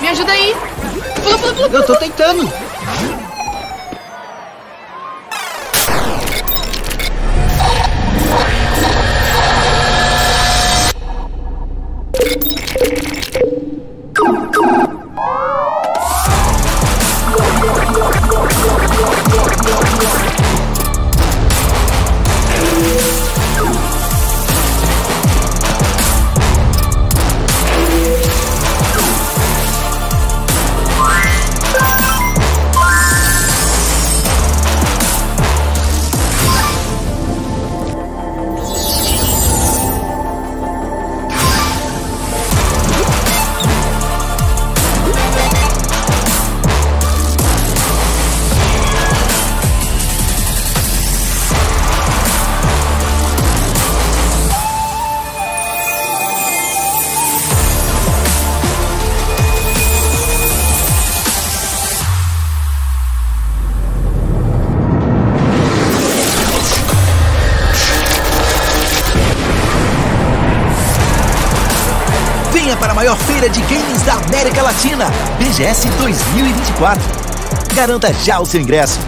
Me ajuda aí. Pula, pula, pula. Eu tô tentando. Venha para a maior feira de games da América Latina, BGS 2024. Garanta já o seu ingresso